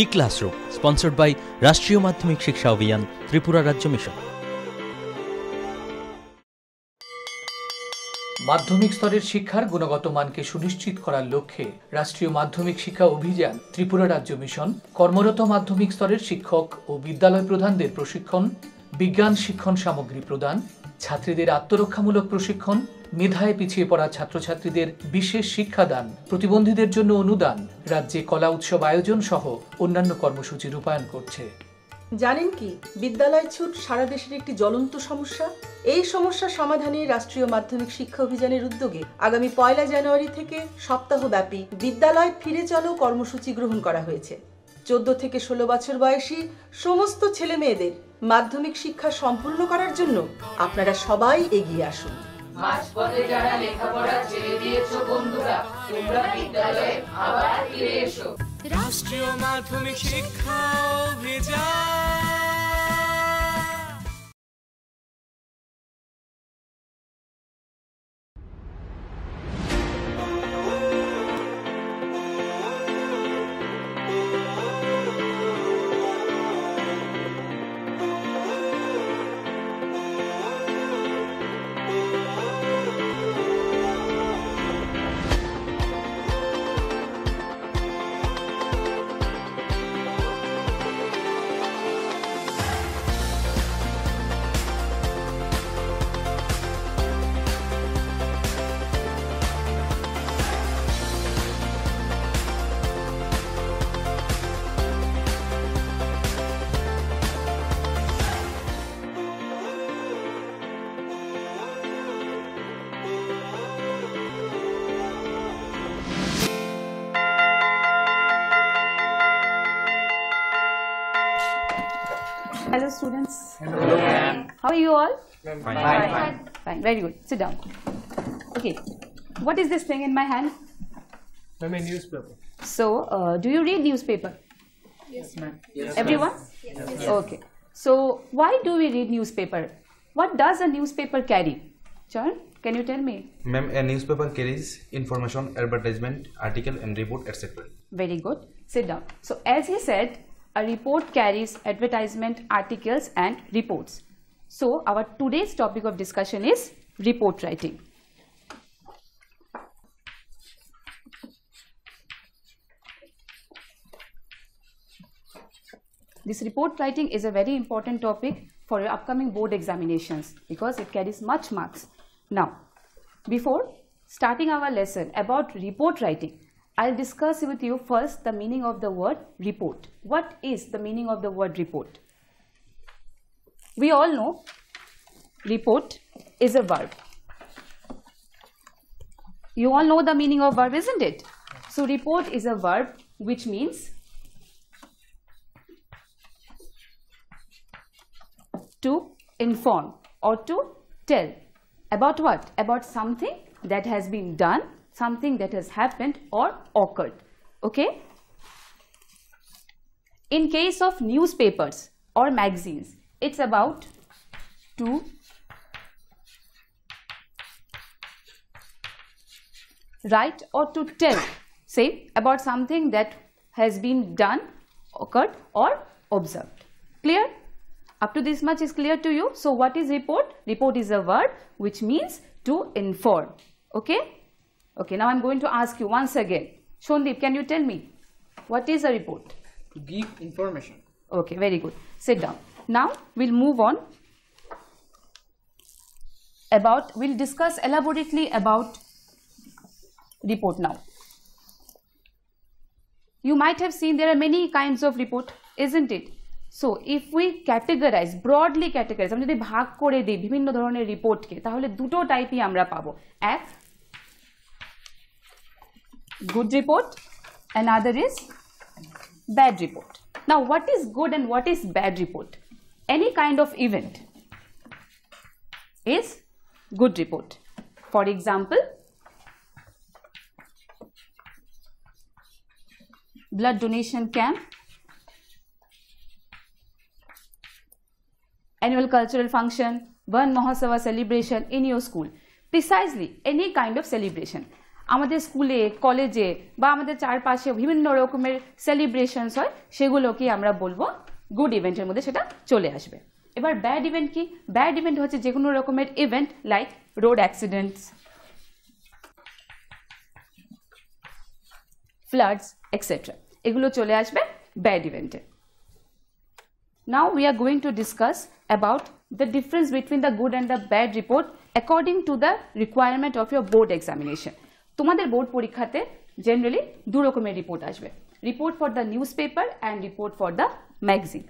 E classroom, sponsored by রাষ্ট্রীয় মাধ্যমিক শিক্ষা অভিযান, ত্রিপুরা রাজ্য মিশন। মাধ্যমিক স্তরের শিক্ষার গুণগত মানকে সুনিশ্চিত করার লক্ষ্যে রাষ্ট্রীয় মাধ্যমিক শিক্ষা অভিযান, ত্রিপুরা রাজ্য মিশন, কর্মরত মাধ্যমিক স্তরের শিক্ষক ও বিদ্যালয় প্রধানদের প্রশিক্ষণ, বিজ্ঞান শিক্ষণ সামগ্রী প্রদান, ছাত্রীদের আত্মরক্ষামূলক প্রশিক্ষণ মেধায় পিছিয়ে পড়া ছাত্রছাত্রীদের বিশেষ শিক্ষাদান, প্রতিবন্ধীদের জন্য অনুদান, রাজ্যে কলা উৎসব আয়োজন সহ অন্যান্য কর্মসূচি রূপায়ণ করছে। জানেন কি, বিদ্যালয় ছুট সারা দেশের একটি জ্বলন্ত সমস্যা। এই সমস্যা সমাধানে রাষ্ট্রীয় মাধ্যমিক শিক্ষা অভিযানের উদ্যোগে আগামী পয়লা জানুয়ারি থেকে সপ্তাহব্যাপী বিদ্যালয় ফিরে চলো কর্মসূচি গ্রহণ করা হয়েছে। চোদ্দ থেকে ষোলো বছর বয়সী সমস্ত ছেলে মেয়েদের মাধ্যমিক শিক্ষা সম্পূর্ণ করার জন্য আপনারা সবাই এগিয়ে আসুন। মাঝপথে যারা লেখাপড়া ছেড়ে দিয়েছ বন্ধুরা, তোমরা বিদ্যালয়ে আবার ফিরে এসো। রাষ্ট্রীয় মাধ্যমিক শিক্ষা অভিযান। Hello, students. Hello. How are you all? Fine. Fine. Very good. Sit down. Okay. What is this thing in my hand? Ma'am, a newspaper. So, uh, do you read newspaper? Yes, ma'am. Yes, Everyone? Yes. Okay. So, why do we read newspaper? What does a newspaper carry? John, can you tell me? Ma'am, a newspaper carries information, advertisement, article, and report, etc. Very good. Sit down. So, as he said, a report carries advertisement, articles, and reports. So, our today's topic of discussion is report writing. This report writing is a very important topic for your upcoming board examinations because it carries much marks. Now, before starting our lesson about report writing, I'll discuss with you first the meaning of the word report. What is the meaning of the word report? We all know report is a verb. You all know the meaning of verb, isn't it? So, report is a verb which means to inform or to tell about what? About something that has been done, something that has happened or occurred. Okay? In case of newspapers or magazines, it's about to write or to tell, say, about something that has been done, occurred, or observed. Clear? Up to this much is clear to you. So, what is report? Report is a word which means to inform. Okay? Okay, now I'm going to ask you once again. Shondeep, can you tell me what is a report? To give information. Okay, very good. Sit down. Now we'll move on about, we'll discuss elaborately about report now. You might have seen there are many kinds of report, isn't it? So if we categorize, broadly categorize, আমরা যদি ভাগ করে দিই বিভিন্ন ধরনের রিপোর্টকে তাহলে দুটো টাইপই আমরা পাবো এক good report another is bad report now what is good and what is bad report any kind of event is good report for example blood donation camp annual cultural function, Van Mahasava celebration in your school. Precisely any kind of celebration. আমাদের স্কুলে, কলেজে বা আমাদের চারপাশে বিভিন্ন রকমের celebrations হয়, সেগুলোকে আমরা বলব গুড ইভেন্টের মধ্যে সেটা চলে আসবে। এবার ব্যাড ইভেন্ট কি? ব্যাড ইভেন্ট হচ্ছে যে কোনো রকমের event like road accidents floods etcetera এগুলো চলে আসবে ব্যাড ইভেন্টে Now we are going to discuss about the difference between the good and the bad report according to the requirement of your board examination. তোমাদের board পরীক্ষাতে generally দু রকমের report আসবে। Report for the newspaper and report for the magazine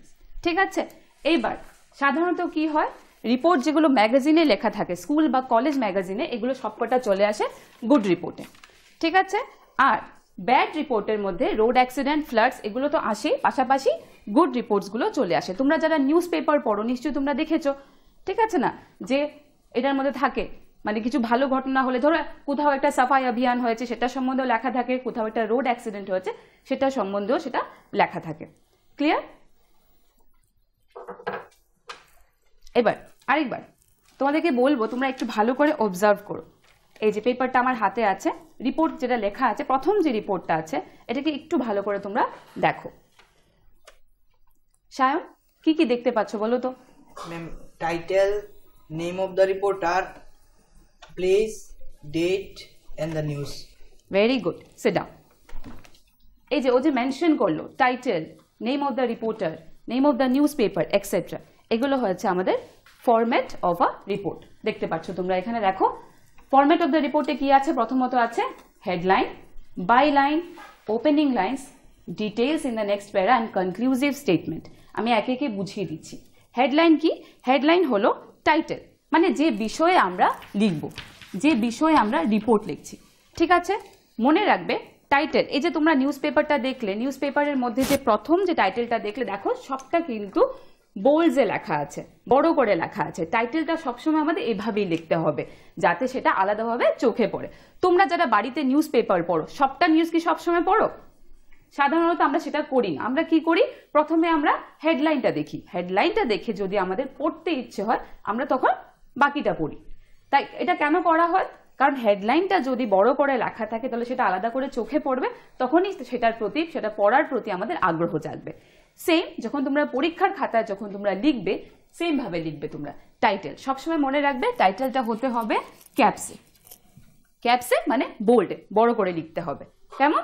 ঠিক আছে? এইবার, সাধারণত কি হয়? রিপোর্ট যেগুলো ম্যাগাজিনে লেখা থাকে স্কুল বা কলেজ ম্যাগাজিনে এগুলো সবকটা চলে আসে গুড রিপোর্টে ঠিক আছে? আর ব্যাড রিপোর্টের মধ্যে রোড অ্যাক্সিডেন্ট ফ্লাডস এগুলো তো আসেই, পাশাপাশি গুড রিপোর্টসগুলো চলে আসে। তোমরা যারা নিউজ পেপার পড়ো, নিশ্চয়ই তোমরা দেখেছ। ঠিক আছে না? যে এটার মধ্যে থাকে মানে কিছু ভালো ঘটনা হলে ধরো কোথাও একটা সাফাই অভিযান হয়েছে সেটা সম্বন্ধেও লেখা থাকে কোথাও একটা রোড অ্যাক্সিডেন্ট হয়েছে সেটা সম্বন্ধেও সেটা লেখা থাকে। ক্লিয়ার এবার আরেকবার তোমাদেরকে বলব তোমরা একটু ভালো করে অবজার্ভ করো। এই যে পেপারটা আমার হাতে আছে রিপোর্ট যেটা লেখা আছে প্রথম যে রিপোর্টটা আছে এটাকে একটু ভালো করে তোমরা দেখো। সায়ন কি কি দেখতে পাচ্ছ বলো তো? Title, name of the reporter, place, date, and the news. Very good sit down এই যে ও যে মেনশন করল title name of the reporter name of the newspaper etcetera এগুলো হচ্ছে আমাদের ফরম্যাট অফ আ রিপোর্ট দেখতে পাচ্ছ তোমরা এখানে দেখো ফরম্যাট অফ দ্য রিপোর্টে কি আছে? প্রথমত আছে headline byline opening lines details in the next para and conclusive statement আমি একে একে বুঝিয়ে দিচ্ছি। হেডলাইন কি? হেডলাইন হলো টাইটেল মানে যে বিষয়ে আমরা লিখব, যে বিষয়ে আমরা রিপোর্ট লিখছি, ঠিক আছে? মনে রাখবে টাইটেল এই যে তোমরা নিউজ পেপারটা দেখলে নিউজ পেপারের মধ্যে যে প্রথম যে টাইটেলটা দেখলে, দেখো সবটা কিন্তু বোল্ডসে লেখা আছে, বড় করে লেখা আছে। টাইটেলটা সবসময় আমাদের এভাবেই লিখতে হবে, যাতে সেটা আলাদাভাবে চোখে পড়ে। তোমরা যারা বাড়িতে নিউজ পেপার পড়ো, সবটা নিউজ কি সবসময় পড়ো? সাধারণত আমরা সেটা করি না। আমরা কি করি? প্রথমে আমরা হেডলাইনটা দেখি। হেডলাইনটা দেখে যদি আমাদের পড়তে ইচ্ছে হয়, আমরা তখন বাকিটা পড়ি। তাই এটা কেন করা হয়? কারণ হেডলাইনটা যদি বড় করে লেখা থাকে, তাহলে সেটা আলাদা করে চোখে পড়বে, তখনই সেটার প্রতি সেটা পড়ার প্রতি আমাদের আগ্রহ জাগবে। সেম যখন তোমরা পরীক্ষার খাতায় যখন তোমরা লিখবে সেম ভাবে লিখবে তোমরা। টাইটেল সবসময় মনে রাখবে টাইটেলটা হতে হবে ক্যাপসে ক্যাপসে মানে বোল্ডে বড় করে লিখতে হবে। কেমন?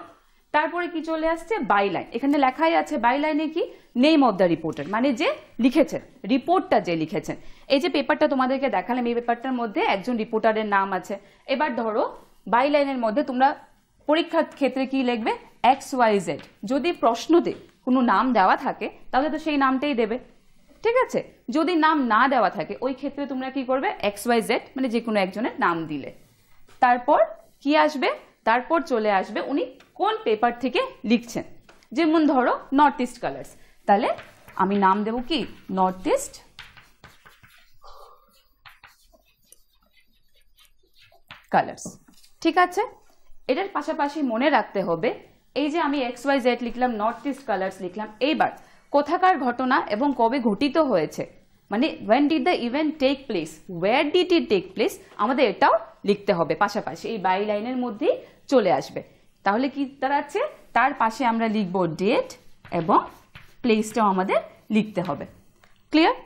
তারপরে কি চলে আসছে? বাইলাইন এখানে লেখাই আছে বাইলাইনে কি? নেম অব দ্য রিপোর্টার মানে যে লিখেছেন রিপোর্টটা যে লিখেছেন। এই যে পেপারটা তোমাদেরকে দেখালাম, এই পেপারটার মধ্যে একজন রিপোর্টারের নাম আছে। এবার ধরো বাইলাইনের মধ্যে তোমরা পরীক্ষার ক্ষেত্রে কি লিখবে? এক্স ওয়াই জেড যদি প্রশ্নতে কোনো নাম দেওয়া থাকে, তাহলে তো সেই নামটাই দেবে। ঠিক আছে? যদি নাম না দেওয়া থাকে, ওই ক্ষেত্রে তোমরা কি করবে? এক্স ওয়াই জেড মানে যে কোনো একজনের নাম দিলে। তারপর কি আসবে? তারপর চলে আসবে উনি কোন পেপার থেকে লিখছেন। যেমন ধরো নর্থ ইস্ট কালার্স তাহলে আমি নাম দেব কি? নর্থ ইস্ট কালার্স ঠিক আছে? এটার পাশাপাশি মনে রাখতে হবে, এই যে আমি এক্স ওয়াই জেড লিখলাম নর্থ ইস্ট কালার্স লিখলাম, এইবার কোথাকার ঘটনা এবং কবে ঘটিত হয়েছে? মানে when did the event take place where did it take place আমাদের এটাও লিখতে হবে পাশাপাশি। এই বাই লাইনের মধ্যেই চলে আসবে। তাহলে কি দাঁড়াচ্ছে? তার পাশে আমরা লিখব ডেট এবং প্লেসটাও আমাদের লিখতে হবে। ক্লিয়ার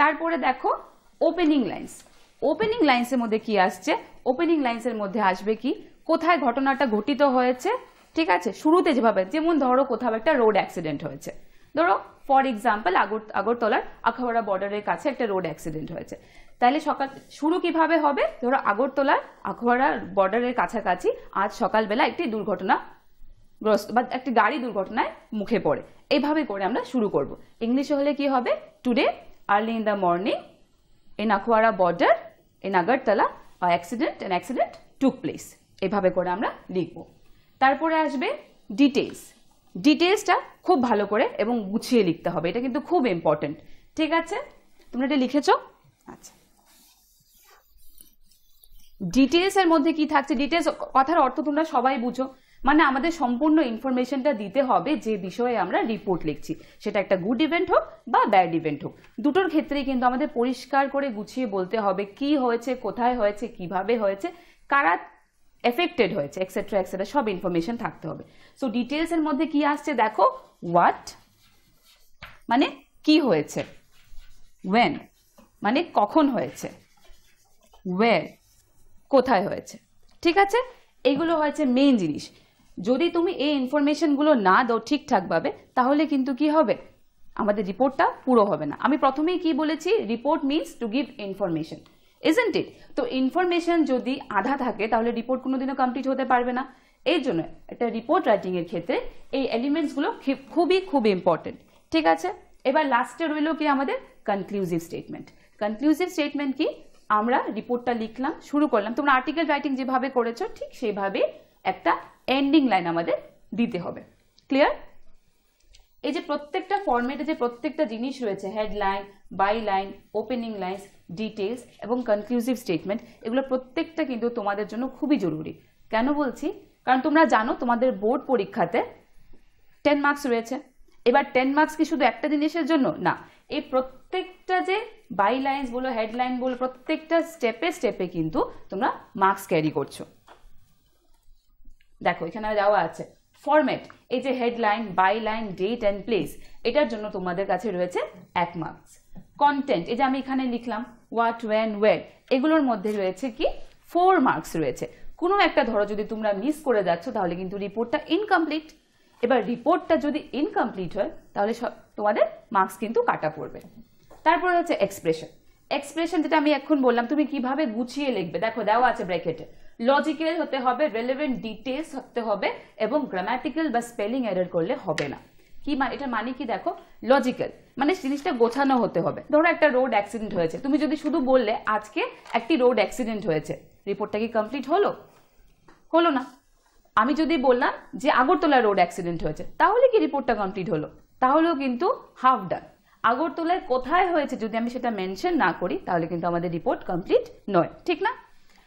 তারপরে দেখো ওপেনিং লাইন্স ওপেনিং লাইন্সের মধ্যে কি আসছে? ওপেনিং লাইন্সের মধ্যে আসবে কি? কোথায় ঘটনাটা ঘটিত হয়েছে? ঠিক আছে? শুরুতে যেভাবে, যেমন ধরো কোথাও একটা রোড অ্যাক্সিডেন্ট হয়েছে। ধরো ফর এক্সাম্পল আগর, আগরতলার আখাউড়া বর্ডারের কাছে একটা রোড অ্যাক্সিডেন্ট হয়েছে। তাহলে সকাল, শুরু কীভাবে হবে? ধরো আগরতলার আখাউড়া বর্ডারের কাছাকাছি আজ সকালবেলা একটি দুর্ঘটনা গ্রস্ত, বা একটি গাড়ি দুর্ঘটনায় মুখে পড়ে। এইভাবে করে আমরা শুরু করব। ইংলিশে হলে কি হবে? Today early in the morning in Akhaura border in Agartala accident an accident took place এভাবে করে আমরা লিখব। তারপরে আসবে ডিটেলস ডিটেলসটা খুব ভালো করে এবং গুছিয়ে লিখতে হবে। এটা কিন্তু খুব ইম্পর্টেন্ট ঠিক আছে? তোমরা এটা লিখেছো? আচ্ছা। ডিটেলসের মধ্যে কি থাকছে? ডিটেলস কথার অর্থ তোমরা সবাই বুঝো। মানে আমাদের সম্পূর্ণ ইনফরমেশনটা দিতে হবে যে বিষয়ে আমরা রিপোর্ট লিখছি। সেটা একটা গুড ইভেন্ট হোক বা ব্যাড ইভেন্ট হোক। দুটোর ক্ষেত্রেই কিন্তু আমাদের পরিষ্কার করে গুছিয়ে বলতে হবে কি হয়েছে, কোথায় হয়েছে, কীভাবে হয়েছে, কারা এফেক্টেড হয়েছে এক্সেট্রা এক্সেট্রা সব ইনফরমেশন থাকতে হবে। সো ডিটেলসের মধ্যে কি আসছে? দেখো হোয়াট মানে কি হয়েছে? ওয়েন মানে কখন হয়েছে? ওয়ের কোথায় হয়েছে? ঠিক আছে? এগুলো হয়েছে মেইন জিনিস। যদি তুমি এই ইনফরমেশনগুলো না দাও ঠিকঠাকভাবে তাহলে কিন্তু কি হবে? আমাদের রিপোর্টটা পুরো হবে না। আমি প্রথমেই কি বলেছি? Report means to give information isn't it তো ইনফরমেশন যদি আধা থাকে, তাহলে রিপোর্ট কোনোদিনও কমপ্লিট হতে পারবে না। এই জন্য একটা রিপোর্ট রাইটিংয়ের ক্ষেত্রে এই এলিমেন্টসগুলো খুবই খুবই ইম্পর্টেন্ট ঠিক আছে? এবার লাস্টে রইল কি আমাদের কনক্লুসিভ স্টেটমেন্ট কনক্লুসিভ স্টেটমেন্ট কি? আমরা রিপোর্টটা লিখলাম, শুরু করলাম। তোমরা আর্টিকেল রাইটিং যেভাবে করেছ, ঠিক সেভাবে একটা এন্ডিং লাইন আমাদের দিতে হবে। ক্লিয়ার এই যে প্রত্যেকটা ফরম্যাটে যে প্রত্যেকটা জিনিস রয়েছে headline by line opening line details এবং কনক্লুসিভ স্টেটমেন্ট এগুলো প্রত্যেকটা কিন্তু তোমাদের জন্য খুবই জরুরি। কেন বলছি? কারণ তোমরা জানো, তোমাদের বোর্ড পরীক্ষাতে টেন মার্কস রয়েছে। এবার টেন মার্কস কি শুধু একটা জিনিসের জন্য? না এই প্রত্যেকটা যে বাই লাইন্স বলো হেডলাইন বলো, প্রত্যেকটা স্টেপে স্টেপে কিন্তু তোমরা মার্কস ক্যারি করছ। দেখো, এখানে দেওয়া আছে ফরম্যাট এই যে headline byline date and place এটার জন্য তোমাদের কাছে রয়েছে এক মার্কস কন্টেন্ট এই যে আমি এখানে লিখলাম হোয়াট ওয়েন ওয়ের এগুলোর মধ্যে রয়েছে কি? ফোর মার্কস রয়েছে। কোনো একটা ধরো যদি তোমরা মিস করে যাচ্ছ, তাহলে কিন্তু রিপোর্টটা ইনকমপ্লিট এবার রিপোর্টটা যদি ইনকমপ্লিট হয়, তাহলে সব তোমাদের মার্কস কিন্তু কাটা পড়বে। তারপরে হচ্ছে এক্সপ্রেশন এক্সপ্রেশন যেটা আমি এখন বললাম, তুমি কীভাবে গুছিয়ে লিখবে? দেখো, দেওয়া আছে ব্র্যাকেটে লজিক্যাল হতে হবে রেলেভেন্ট ডিটেলস হতে হবে এবং গ্রামাটিক্যাল বা স্পেলিং এরর করলে হবে না। কি এটা মানে কি দেখো? লজিক্যাল মানে জিনিসটা গোছানো হতে হবে। ধরো একটা রোড অ্যাক্সিডেন্ট হয়েছে। তুমি যদি শুধু বললে, আজকে একটি রোড অ্যাক্সিডেন্ট হয়েছে। রিপোর্টটা কি কমপ্লিট হলো? হলো না। আমি যদি বললাম যে আগরতলা রোড অ্যাক্সিডেন্ট হয়েছে, তাহলে কি রিপোর্টটা কমপ্লিট হলো? তাহলেও কিন্তু হাফ ডান আগরতলায় কোথায় হয়েছে যদি আমি সেটা মেনশন না করি, তাহলে কিন্তু আমাদের রিপোর্ট কমপ্লিট নয়। ঠিক না?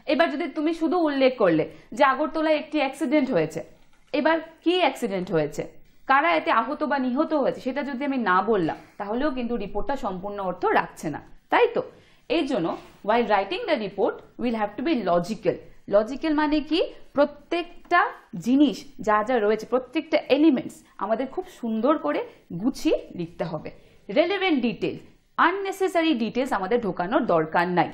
এবার যদি তুমি শুধু উল্লেখ করলে যে আগরতলায় একটি অ্যাক্সিডেন্ট হয়েছে, এবার কি অ্যাক্সিডেন্ট হয়েছে? কারা এতে আহত বা নিহত হয়েছে, সেটা যদি আমি না বললাম, তাহলেও কিন্তু রিপোর্টটা সম্পূর্ণ অর্থ রাখছে না। তাই তো? এই জন্য while writing the report will have to be logical logical মানে কি? প্রত্যেকটা জিনিস যা যা রয়েছে, প্রত্যেকটা এলিমেন্টস আমাদের খুব সুন্দর করে গুছিয়ে লিখতে হবে। রেলেভেন্ট ডিটেল আননেসেসারি ডিটেলস আমাদের ঢোকানোর দরকার নাই।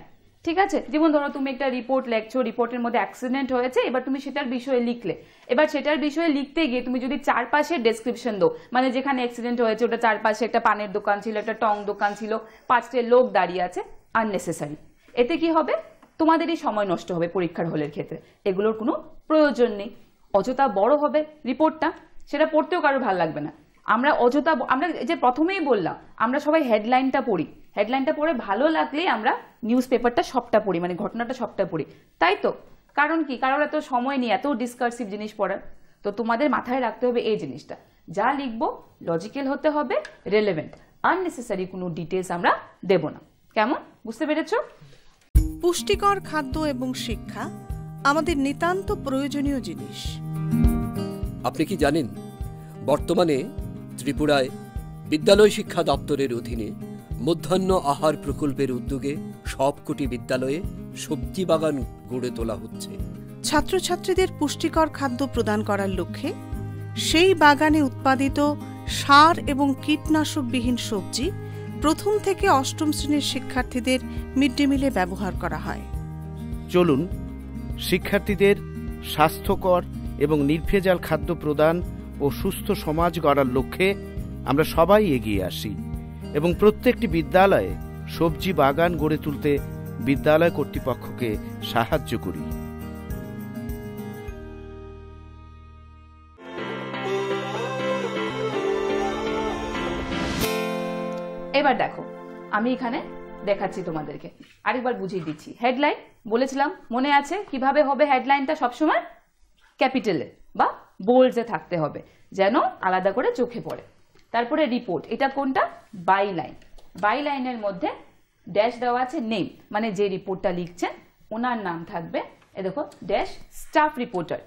ঠিক আছে? যেমন ধরো তুমি একটা রিপোর্ট লেখছো রিপোর্টের মধ্যে অ্যাক্সিডেন্ট হয়েছে, এবার তুমি সেটার বিষয়ে লিখলে। এবার সেটার বিষয়ে লিখতে গিয়ে তুমি যদি চারপাশের ডেসক্রিপশন দো মানে যেখানে অ্যাক্সিডেন্ট হয়েছে, ওটা চারপাশে একটা পানের দোকান ছিল, একটা টং দোকান ছিল, পাঁচটে লোক দাঁড়িয়ে আছে আননেসেসারি এতে কি হবে? তোমাদেরই সময় নষ্ট হবে পরীক্ষার হলের ক্ষেত্রে। এগুলোর কোনো প্রয়োজন নেই। অযথা বড় হবে রিপোর্টটা, সেটা পড়তেও কারও ভালো লাগবে না। আমরা অযথা আমরা যে প্রথমেই বললাম, আমরা সবাই হেডলাইনটা পড়ি। হেডলাইনটা পড়ে ভালো লাগলেই আমরা নিউজ পেপারটা সবটা পড়ি মানে ঘটনাটা সবটা পড়ি। তাই তো? কারণ কি? কারোর এত সময় নেই, এত ডিসকার্সিভ জিনিস পড়ার। তো তোমাদের মাথায় রাখতে হবে এই জিনিসটা। যা লিখব লজিক্যাল হতে হবে রেলেভেন্ট আননেসেসারি কোনো ডিটেলস আমরা দেব না। কেমন? বুঝতে পেরেছ? পুষ্টিকর খাদ্য এবং শিক্ষা আমাদের নিতান্ত প্রয়োজনীয় জিনিস। আপনি কি জানেন বর্তমানে ত্রিপুরায় বিদ্যালয় শিক্ষা দপ্তরের অধীনে মধ্যাহ্ন আহার প্রকল্পের উদ্যোগে সবকটি বিদ্যালয়ে সবজি বাগান গড়ে তোলা হচ্ছে। ছাত্রছাত্রীদের পুষ্টিকর খাদ্য প্রদান করার লক্ষ্যে সেই বাগানে উৎপাদিত সার এবং কীটনাশকবিহীন সবজি প্রথম থেকে অষ্টম শ্রেণির শিক্ষার্থীদের মিড ডে মিলে ব্যবহার করা হয়। চলুন, শিক্ষার্থীদের স্বাস্থ্যকর এবং নির্ভেজাল খাদ্য প্রদান ও সুস্থ সমাজ গড়ার লক্ষ্যে আমরা সবাই এগিয়ে আসি এবং প্রত্যেকটি বিদ্যালয়ে সবজি বাগান গড়ে তুলতে বিদ্যালয় কর্তৃপক্ষকে সাহায্য করি। এবার দেখো, আমি এখানে দেখাচ্ছি তোমাদেরকে। আরেকবার বুঝিয়ে দিচ্ছি। হেডলাইন বলেছিলাম, মনে আছে? কীভাবে হবে হেডলাইনটা সবসময়? ক্যাপিটালে বা বোল্ডসে থাকতে হবে, যেন আলাদা করে চোখে পড়ে। তারপরে রিপোর্ট এটা কোনটা? বাই লাইন বাই লাইনের মধ্যে ড্যাশ দেওয়া আছে নেম মানে যে রিপোর্টটা লিখছেন, ওনার নাম থাকবে, এ দেখো ড্যাশ স্টাফ রিপোর্টার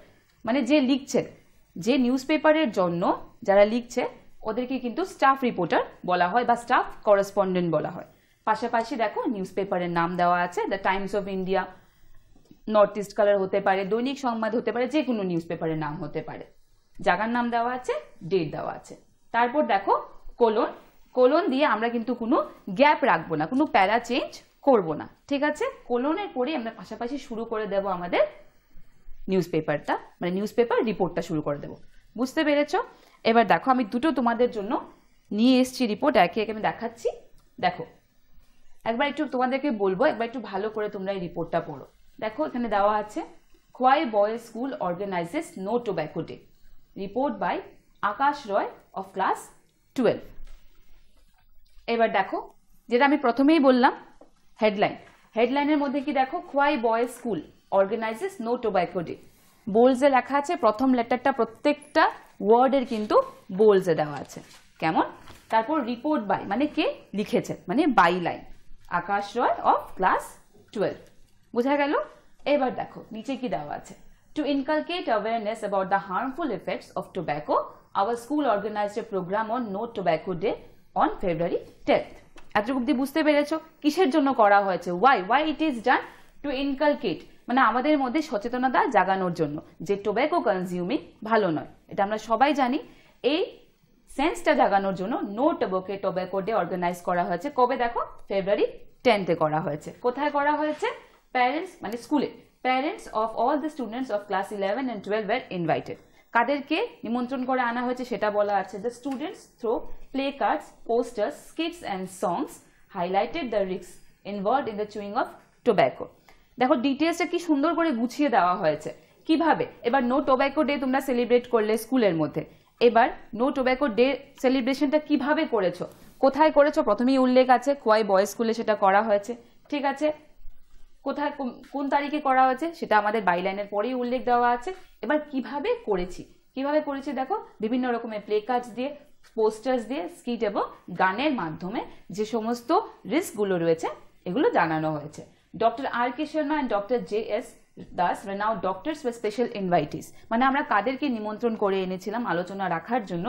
মানে যে লিখছেন, যে নিউজ পেপারের জন্য যারা লিখছে ওদেরকে কিন্তু স্টাফ রিপোর্টার বলা হয় বা স্টাফ করেসপন্ডেন্ট বলা হয়। পাশাপাশি দেখো নিউজ পেপারের নাম দেওয়া আছে the Times of India North East Colour হতে পারে, দৈনিক সংবাদ হতে পারে, যে কোনো নিউজ পেপারের নাম হতে পারে। জায়গার নাম দেওয়া আছে ডেট দেওয়া আছে। তারপর দেখো কোলন কোলন দিয়ে আমরা কিন্তু কোনো গ্যাপ রাখব না, কোনো প্যারা চেঞ্জ করব না। ঠিক আছে? কোলনের পরে আমরা পাশাপাশি শুরু করে দেব আমাদের নিউজ পেপারটা মানে নিউজ পেপার রিপোর্টটা শুরু করে দেবো। বুঝতে পেরেছ? এবার দেখো, আমি দুটো তোমাদের জন্য নিয়ে এসেছি রিপোর্ট একে একে আমি দেখাচ্ছি। দেখো, একবার একটু তোমাদেরকে বলব, একবার একটু ভালো করে তোমরা এই রিপোর্টটা পড়ো। দেখো, এখানে দেওয়া আছে Khowai boys school organises no tobacco day report by Akash Roy of class twelve এবার দেখো, যেটা আমি প্রথমেই বললাম হেডলাইন হেডলাইনের মধ্যে কি দেখো Khowai boys school organises no tobacco day বোলসে লেখা আছে, প্রথম লেটারটা প্রত্যেকটা ওয়ার্ডের কিন্তু বোলসে দেওয়া আছে। কেমন? তারপর রিপোর্ট বাই মানে কে লিখেছে? মানে byline Akash Roy of class twelve বোঝা গেল? এবার দেখো, নিচে কি দেওয়া আছে? To inculcate awareness about the harmful effects of tobacco our school a programme on no tobacco day on February tenth এতটুকু অব্দি বুঝতে পেরেছ? কিসের জন্য করা হয়েছে? Why why it is done to inculcate মানে আমাদের মধ্যে সচেতনতা জাগানোর জন্য, যে টোব্যাকো কনজিউমিং ভালো নয়। এটা আমরা সবাই জানি। এই সেন্সটা জাগানোর জন্য no tobacco tobacco day organise করা হয়েছে। কবে দেখো? ফেব্রুয়ারি টেন্থে করা হয়েছে। কোথায় করা হয়েছে? প্যারেন্টস মানে স্কুলে parents of all the students of class eleven and twelve were invited কাদেরকে নিমন্ত্রণ করে আনা হয়েছে সেটা বলা আছে। The students through play cards posters skits and songs highlighted the risks involved in the chewing of tobacco দেখো ডিটেলসটা কি সুন্দর করে গুছিয়ে দেওয়া হয়েছে। কীভাবে? এবার নো টোব্যাকো ডে তোমরা সেলিব্রেট করলে স্কুলের মধ্যে। এবার নো টোব্যাকো ডে সেলিব্রেশনটা কীভাবে করেছ? কোথায় করেছ? প্রথমেই উল্লেখ আছে কোয়াই বয়েজ স্কুলে সেটা করা হয়েছে। ঠিক আছে? কোথায়, কোন তারিখে করা হয়েছে? সেটা আমাদের বাইলাইনের পরেই উল্লেখ দেওয়া আছে। এবার কীভাবে করেছি? কীভাবে করেছি দেখো, বিভিন্ন রকমের প্লে কাজ দিয়ে পোস্টার্স দিয়ে স্কিট এবং গানের মাধ্যমে যে সমস্ত রিস্কগুলো রয়েছে, এগুলো জানানো হয়েছে। Doctor R K Sharma and doctor J S Das now doctors were special invitees মানে আমরা কাদেরকে নিমন্ত্রণ করে এনেছিলাম আলোচনা রাখার জন্য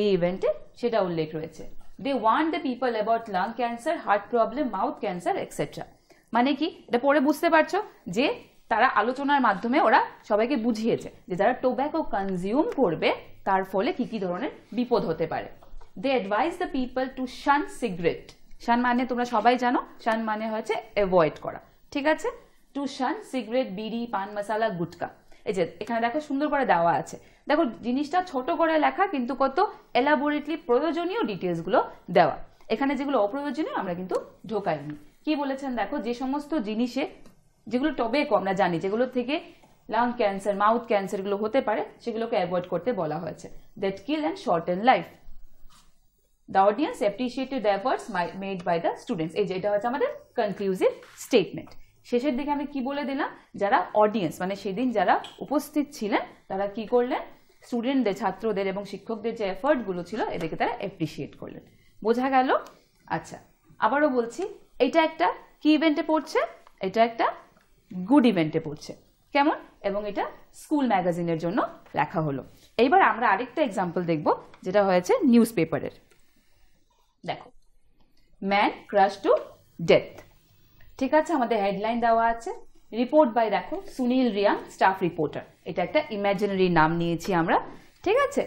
এই ইভেন্টে সেটা উল্লেখ রয়েছে। They want the people about lung cancer heart problem mouth cancer etcetera মানে কি? এটা পরে বুঝতে পারছ যে তারা আলোচনার মাধ্যমে ওরা সবাইকে বুঝিয়েছে যে যারা টোব্যাকো কনজিউম করবে, তার ফলে কি কি ধরনের বিপদ হতে পারে। They advise the people to shun cigarette shun মানে তোমরা সবাই জানো, শান মানে হয়েছে অ্যাভয়েড করা। ঠিক আছে? টু শান, সিগারেট, বিড়ি, পান, মশালা, গুটকা। এই যে, এখানে দেখো সুন্দর করে দেওয়া আছে। দেখো, জিনিসটা ছোট করে লেখা, কিন্তু কত এলাবোরেটলি প্রয়োজনীয় ডিটেলসগুলো দেওয়া। এখানে যেগুলো অপ্রয়োজনীয়, আমরা কিন্তু ঢোকাইনি। কি বলেছেন দেখো, যে সমস্ত জিনিসে, যেগুলো টবেকো আমরা জানি, যেগুলো থেকে লাং ক্যান্সার মাউথ ক্যান্সারগুলো হতে পারে, সেগুলোকে অ্যাভয়েড করতে বলা হয়েছে। That kill and shorten life the audience appreciated the efforts made by the students এই যে, এটা হচ্ছে আমাদের কনক্লুসিভ স্টেটমেন্ট শেষের দিকে আমি কি বলে দিলাম? যারা অডিয়েন্স মানে সেদিন যারা উপস্থিত ছিলেন, তারা কি করলেন? স্টুডেন্টদের ছাত্রদের এবং শিক্ষকদের যে এফার্টগুলো ছিল, এদেরকে তারা অ্যাপ্রিসিয়েট করলেন। বোঝা গেল? আচ্ছা আবারও বলছি, এটা একটা কি ইভেন্টে পড়ছে? এটা একটা গুড ইভেন্টে পড়ছে। কেমন? এবং এটা স্কুল ম্যাগাজিনের জন্য লেখা হলো। এইবার আমরা আরেকটা এক্সাম্পল দেখব, যেটা হয়েছে নিউজ পেপারের দেখো। ম্যান ক্রাশ টু ডেথ ঠিক আছে, আমাদের হেডলাইন দেওয়া আছে। রিপোর্ট বাই দেখো, সুনীল রিয়াং স্টাফ রিপোর্টার এটা একটা ইমাজিনারি নাম নিয়েছি আমরা। ঠিক আছে?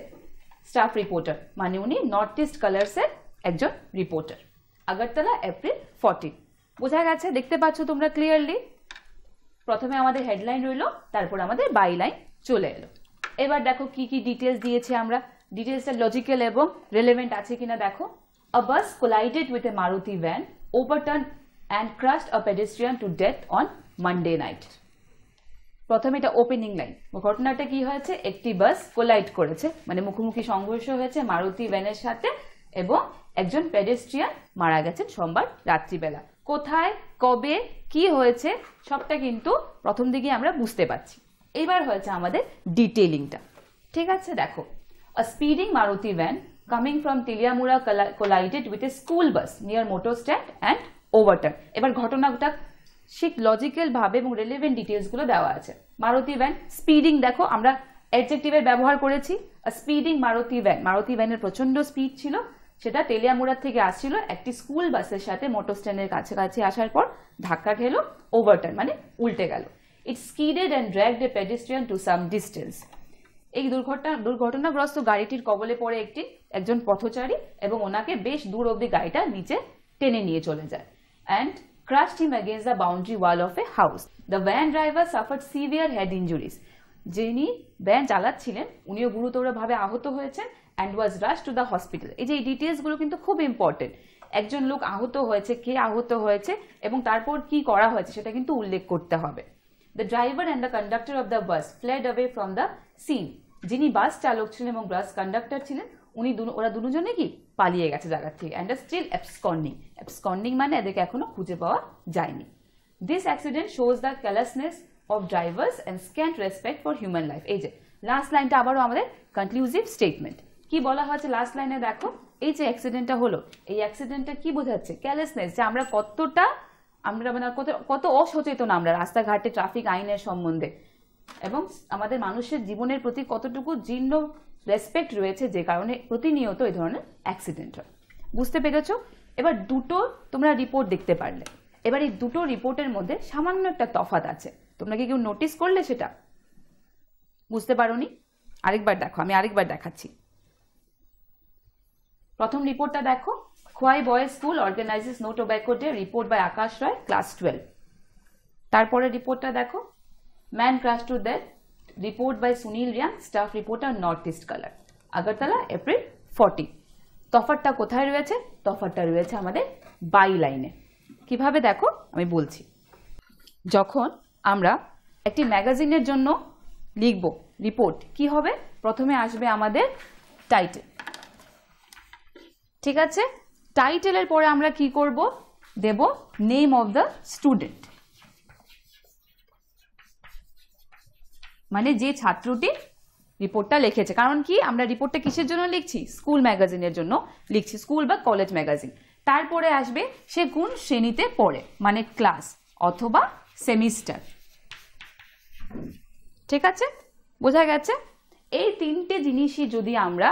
স্টাফ রিপোর্টার মানে উনি নর্থ ইস্ট কালার্সের একজন রিপোর্টার আগরতলা এপ্রিল ফর্টিন বোঝা গেছে? দেখতে পাচ্ছ তোমরা ক্লিয়ারলি প্রথমে আমাদের হেডলাইন রইল, তারপর আমাদের বাই লাইন চলে এলো। এবার দেখো কি কি ডিটেলস দিয়েছে আমরা। ডিটেলসটা লজিক্যাল এবং রেলেভেন্ট আছে কিনা দেখো। A bus collided with a Maruti van overturn and crushed a pedestrian to death on Monday night প্রথমে এটা ওপেনিং লাইন ঘটনাটা কি হয়েছে? একটি বাস কোলাইড করেছে মানে মুখোমুখি সংঘর্ষ হয়েছে মারুতি ভ্যানের সাথে, এবং একজন পেডেস্ট্রিয়ান মারা গেছেন সোমবার রাত্রিবেলা। কোথায়? কবে? কি হয়েছে? সবটা কিন্তু প্রথম দিকে আমরা বুঝতে পারছি। এবার হয়েছে আমাদের ডিটেলিংটা ঠিক আছে? দেখো। A speeding Maruti van coming from Teliamura collided with a school bus near motor stand and overturn এবার ঘটনাটা ঠিক লজিক্যাল ভাবে এবং রেলিভেন্ট ডিটেলসগুলো দেওয়া আছে। মারুতি ভ্যান স্পিডিং দেখো, আমরা অ্যাডজেক্টিভের ব্যবহার করেছি। স্পিডিং মারুতি ভ্যান, মারুতি ভ্যানের প্রচণ্ড স্পিড ছিল। সেটা তেলিয়ামুড়ার থেকে আসছিল, একটি স্কুল বাসের সাথে মোটর স্ট্যান্ডের কাছাকাছি আসার পর ধাক্কা খেলো ওভারটার্ন মানে উল্টে গেল। It skidded and dragged a pedestrian to some distance. এই দুর্ঘটনা, দুর্ঘটনাগ্রস্ত গাড়িটির কবলে পড়ে একটি, একজন পথচারী এবং ওনাকে বেশ দূর অব্দি গাড়িটা নিচে টেনে নিয়ে চলে যায়। And crashed him against the boundary wall of a house. The van driver suffered severe head injuries. যিনি ভ্যান চালাচ্ছিলেন, উনিও গুরুতরভাবে আহত হয়েছেন and was rush to the hospital এই যে এই ডিটেলসগুলো কিন্তু খুব ইম্পর্টেন্ট একজন লোক আহত হয়েছে, কে আহত হয়েছে এবং তারপর কি করা হয়েছে সেটা কিন্তু উল্লেখ করতে হবে। The driver and the conductor of the bus fled away from the scene যিনি বাস চালক ছিলেন এবং বাস কন্ডাক্টর ছিলেন, উনি ওরা দুজনে কি পালিয়ে গেছে জায়গা থেকে অ্যান্ড স্টিল অ্যাবসকন্ডিং অ্যাবসকন্ডিং মানে এদেরকে এখনও খুঁজে পাওয়া যায়নি। This accident shows the carelessness of drivers and scant respect for human life এই যে লাস্ট লাইনটা আবারও আমাদের কনক্লুসিভ স্টেটমেন্ট কি বলা হয়েছে লাস্ট লাইনে দেখো? এই যে অ্যাক্সিডেন্টটা হলো, এই অ্যাক্সিডেন্টটা কি বোঝাচ্ছে? কেয়ারলেসনেস যে আমরা কতটা, আমরা মানে কত কত অসচেতন আমরা রাস্তাঘাটে ট্রাফিক আইনের সম্বন্ধে। এবং আমাদের মানুষের জীবনের প্রতি কতটুকু জীর্ণ রেসপেক্ট রয়েছে যে কারণে প্রতিনিয়ত এই ধরনের অ্যাক্সিডেন্ট হয়। বুঝতে পেরেছ? এবার দুটো তোমরা রিপোর্ট দেখতে পারলে। এবার এই দুটো রিপোর্টের মধ্যে সামান্য একটা তফাৎ আছে। তোমরা কি কেউ নোটিস করলে সেটা? বুঝতে পারোনি? আরেকবার দেখো, আমি আরেকবার দেখাচ্ছি। প্রথম রিপোর্টটা দেখো। Khowai boys school organises no tobacco day report by Akash Roy class twelve তারপরে রিপোর্টটা দেখো। Crash to death report by Sunil Reang staff reporter North East Colour Agartala April forty তফাতটা কোথায় রয়েছে? তফাতটা রয়েছে আমাদের বাই লাইনে কীভাবে দেখো? আমি বলছি। যখন আমরা একটি ম্যাগাজিনের জন্য লিখব রিপোর্ট কি হবে? প্রথমে আসবে আমাদের টাইটেল ঠিক আছে? টাইটেলের পরে আমরা কি করব? দেব নেম অফ দ্য স্টুডেন্ট মানে যে ছাত্রটি রিপোর্টটা লিখেছে। কারণ কি? আমরা রিপোর্টটা কিসের জন্য লিখছি? স্কুল ম্যাগাজিনের জন্য লিখছি, স্কুল বা কলেজ ম্যাগাজিন। তারপরে আসবে, সে কোন শ্রেণীতে পড়ে? মানে ক্লাস অথবা সেমিস্টার। ঠিক আছে? বোঝা গেছে? এই তিনটে জিনিসই যদি আমরা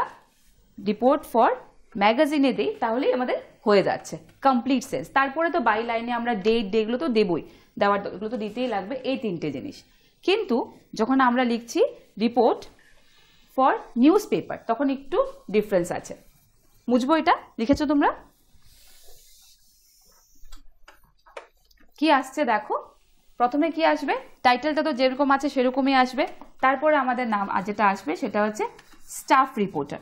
রিপোর্ট ফর ম্যাগাজিনে দিই, তাহলেই আমাদের হয়ে যাচ্ছে। Complete sense. তারপরে তো বাই লাইনে আমরা ডেট ডেগুলো তো দেবই। দেওয়ার, এগুলো তো দিতেই লাগবে। এই তিনটে জিনিস। কিন্তু যখন আমরা লিখছি রিপোর্ট ফর নিউজ পেপার তখন একটু ডিফারেন্স আছে। বুঝব এটা? লিখেছো তোমরা? কি আসছে দেখো? প্রথমে কি আসবে? টাইটেলটা তো যেরকম আছে সেরকমই আসবে। তারপরে আমাদের নাম যেটা আসবে সেটা হচ্ছে স্টাফ রিপোর্টার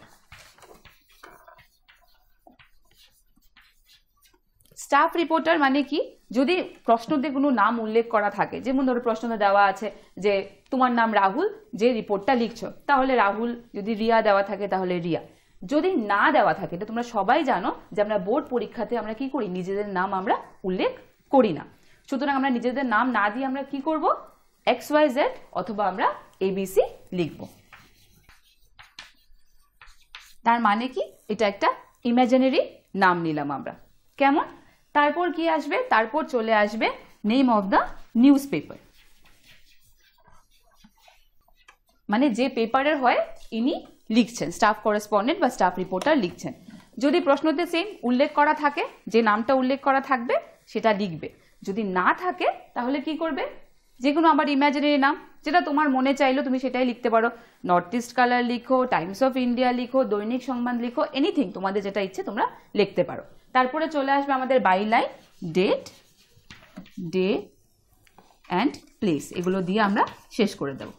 স্টাফ রিপোর্টার মানে কি? যদি প্রশ্নতে কোনো নাম উল্লেখ করা থাকে, যেমন ধরো প্রশ্নতে দেওয়া আছে যে, তোমার নাম রাহুল, যে রিপোর্টটা লিখছো। তাহলে রাহুল যদি রিয়া দেওয়া থাকে, তাহলে রিয়া। যদি না দেওয়া থাকে তো তোমরা সবাই জানো যে আমরা বোর্ড পরীক্ষাতে আমরা কি করি? নিজেদের নাম আমরা উল্লেখ করি না। সুতরাং আমরা নিজেদের নাম না দিয়ে আমরা কি করব? এক্স ওয়াই জেড অথবা আমরা এবিসি লিখব। তার মানে কি? এটা একটা ইমাজিনারি নাম নিলাম আমরা। কেমন? তারপর কি আসবে? তারপর চলে আসবে name of the news paper মানে যে পেপারের হয়, ইনি লিখছেন স্টাফ করেসপন্ডেন্ট বা স্টাফ রিপোর্টার লিখছেন। যদি প্রশ্নতে সেম উল্লেখ করা থাকে, যে নামটা উল্লেখ করা থাকবে, সেটা লিখবে। যদি না থাকে, তাহলে কি করবে? যে কোনো আমার ইমাজিনারি নাম, যেটা তোমার মনে চাইলো, তুমি সেটাই লিখতে পারো। নর্থ ইস্ট কালার লিখো টাইমস অফ ইন্ডিয়া লিখো, দৈনিক সংবাদ লিখো এনিথিং তোমাদের যেটা ইচ্ছে তোমরা লিখতে পারো। তারপরে চলে আসবে আমাদের byline date day and place এগুলো দিয়ে আমরা শেষ করে দেব।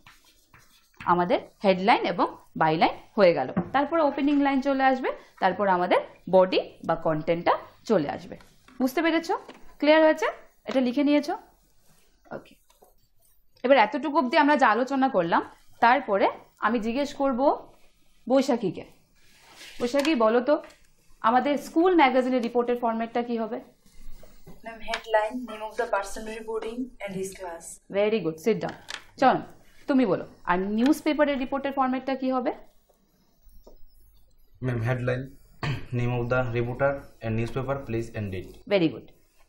আমাদের হেডলাইন এবং বাইলাইন হয়ে গেল। তারপরে ওপেনিং লাইন চলে আসবে, তারপর আমাদের বডি বা কন্টেন্টটা চলে আসবে। বুঝতে পেরেছ? ক্লিয়ার হয়েছে? এটা লিখে নিয়েছো? ওকে এবার এতটুকু অবধি আমরা যা আলোচনা করলাম, তারপরে আমি জিজ্ঞেস করব বৈশাখীকে। বৈশাখী, বলো তো আমাদের স্কুল ম্যাগাজিনের রিপোর্টের ফরম্যাটটা কি হবে? Ma'am, headline, name of the person reporting and his class. Very good sit down চল তুমি বলো আর নিউজ পেপারের রিপোর্টের ফরম্যাটটা কি হবে? Ma'am, headline, name of the reporter and newspaper, place and date. Very good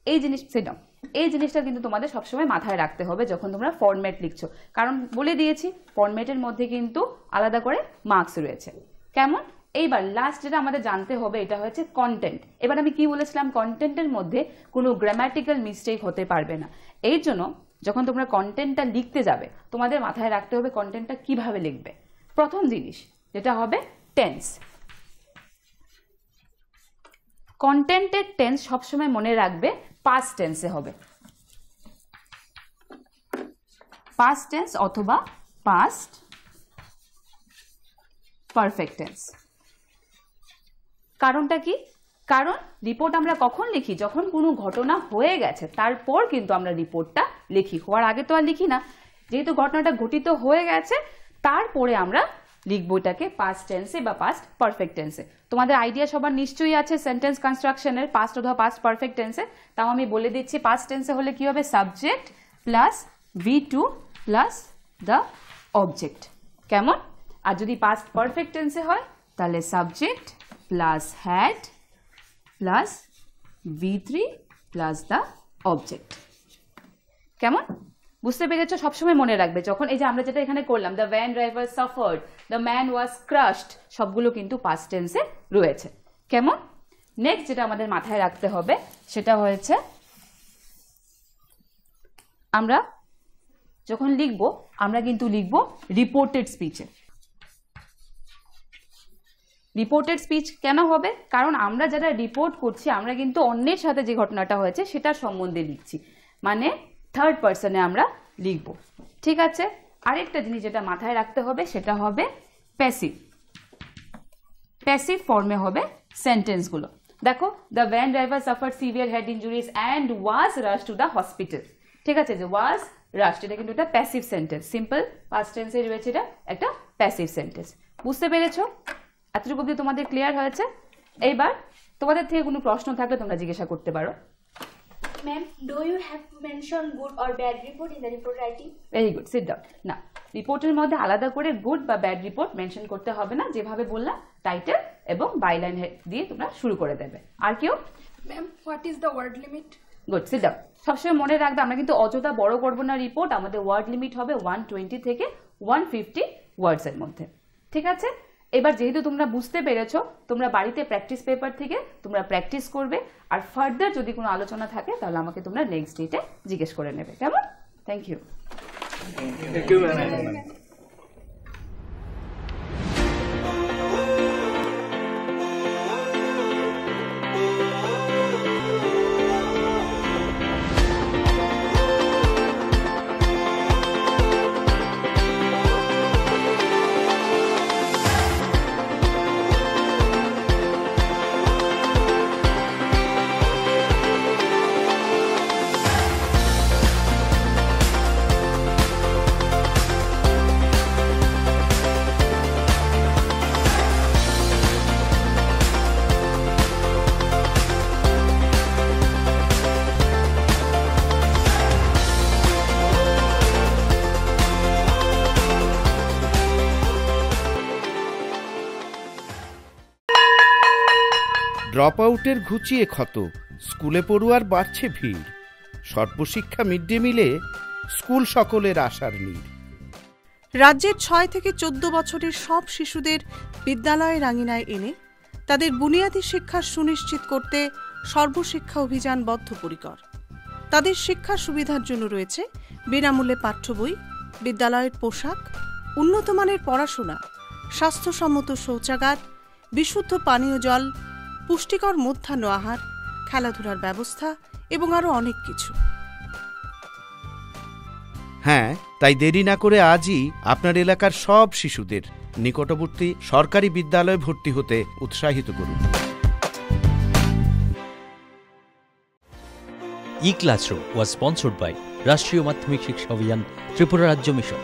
এই জিনিস সিট ডাউন এই জিনিসটা কিন্তু তোমাদের সবসময় মাথায় রাখতে হবে যখন তোমরা ফরম্যাট লিখছো। কারণ বলে দিয়েছি ফরম্যাটের মধ্যে কিন্তু আলাদা করে মার্কস রয়েছে। কেমন? এইবার লাস্ট যেটা আমাদের জানতে হবে, এটা হচ্ছে কন্টেন্ট এবার আমি কি বলেছিলাম? কন্টেন্টের মধ্যে কোনো গ্রামাটিক্যাল মিস্টেক হতে পারবে না। এই জন্য যখন তোমরা কন্টেন্টটা লিখতে যাবে, তোমাদের মাথায় রাখতে হবে কন্টেন্টটা কীভাবে লিখবে। প্রথম জিনিস, যেটা হবে টেন্স কন্টেন্টের টেন্স সবসময় মনে রাখবে পাস্ট টেন্সে হবে। পাস্ট টেন্স অথবা পাস্ট পারফেক্ট টেন্স কারণটা কি? কারণ রিপোর্ট আমরা কখন লিখি? যখন কোনো ঘটনা হয়ে গেছে, তারপর কিন্তু আমরা রিপোর্টটা লিখি। হওয়ার আগে তো আর লিখি না। যেহেতু ঘটনাটা ঘটিত হয়ে গেছে, তারপরে আমরা লিখব এটাকে পাস্ট টেন্সে বা পাস্ট পারফেক্ট টেন্সে তোমাদের আইডিয়া সবার নিশ্চয়ই আছে সেন্টেন্স কনস্ট্রাকশনের পাস্ট অথবা পাস্ট পারফেক্ট টেন্সে তাও আমি বলে দিচ্ছি পাস্ট টেন্সে হলে কি হবে? Subject plus V two plus the object কেমন? আর যদি পাস্ট পারফেক্ট টেন্সে হয়, তাহলে subject had plus V three plus the object কেমন? বুঝতে পেরেছ? সবসময় মনে রাখবে। যখন এই যে আমরা যেটা এখানে করলাম the van driver suffered the man was crushed সবগুলো কিন্তু পাস্ট টেন্সে রয়েছে। কেমন? নেক্সট যেটা আমাদের মাথায় রাখতে হবে, সেটা হয়েছে, আমরা যখন লিখব, আমরা কিন্তু লিখব রিপোর্টেড স্পিচে রিপোর্টেড স্পিচ কেন হবে? কারণ আমরা যারা রিপোর্ট করছি, আমরা কিন্তু অন্যের সাথে যে ঘটনাটা হয়েছে সেটার সম্বন্ধে লিখছি। মানে থার্ড পার্সনে আমরা লিখব। ঠিক আছে? আরেকটা জিনিস যেটা মাথায় রাখতে হবে, সেটা হবে প্যাসিভ প্যাসিভ ফর্মে হবে সেন্টেন্সগুলো দেখো the van driver suffer severe head injuries and was rush to the hospital ঠিক আছে? যে ওয়াজ রাশ এটা কিন্তু একটা প্যাসিভ সেন্টেন্স সিম্পল পাস্ট টেন্সে রয়েছে এটা, একটা প্যাসিভ সেন্টেন্স বুঝতে পেরেছ? এতটুকু অব্দি তোমাদের ক্লিয়ার হয়েছে? এইবার তোমাদের থেকে কোনো প্রশ্ন থাকলে তোমরা জিজ্ঞাসা করতে পারো। Do you have to mention good or bad report in the report writing? Very good sit down না রিপোর্টের মধ্যে আলাদা করে গুড বা ব্যাড রিপোর্ট মেনশন করতে হবে না যেভাবে বললাম টাইটেল এবং বাইলাইন দিয়ে তোমরা শুরু করে দেবে। আর কেউ? Ma'am, what is the word limit? Good sit down সবসময় মনে রাখবে আমরা কিন্তু অযথা বড় করব না রিপোর্ট আমাদের ওয়ার্ড লিমিট হবে ওয়ান টোয়েন্টি থেকে ওয়ান ফিফটি ওয়ার্ডসের মধ্যে। ঠিক আছে? এবার যেহেতু তোমরা বুঝতে পেরেছ, তোমরা বাড়িতে প্র্যাকটিস পেপার থেকে তোমরা প্র্যাকটিস করবে, আর ফার্দার যদি কোনো আলোচনা থাকে, তাহলে আমাকে তোমরা নেক্সট ডেটে জিজ্ঞেস করে নেবে। কেমন? থ্যাংক ইউ আউটের ঘুচিয়ে ক্ষত, স্কুলে পড়ুয়ার বাড়ছে ভিড়। সর্বশিক্ষা মিড ডে মিলে স্কুল সকলের আশার নীড়। রাজ্যের ছয় থেকে চোদ্দ বছরের সব শিশুদের বিদ্যালয়ের আঙিনায় এনে তাদের বুনিয়াদী শিক্ষা সুনিশ্চিত করতে সর্বশিক্ষা অভিযান বদ্ধপরিকর। তাদের শিক্ষার সুবিধার জন্য রয়েছে বিনামূল্যে পাঠ্য বই, বিদ্যালয়ের পোশাক, উন্নতমানের পড়াশোনা, স্বাস্থ্যসম্মত শৌচাগার, বিশুদ্ধ পানীয় জল পুষ্টিকর মধ্যাহ্ন আহার খেলাধুলার ব্যবস্থা এবং আরও অনেক কিছু। হ্যাঁ তাই দেরি না করে আজই আপনার এলাকার সব শিশুদের নিকটবর্তী সরকারি বিদ্যালয়ে ভর্তি হতে উৎসাহিত করুন। E classroom was sponsored by Rashtriya Madhyamik Shiksha অভিযান ত্রিপুরা রাজ্য মিশন।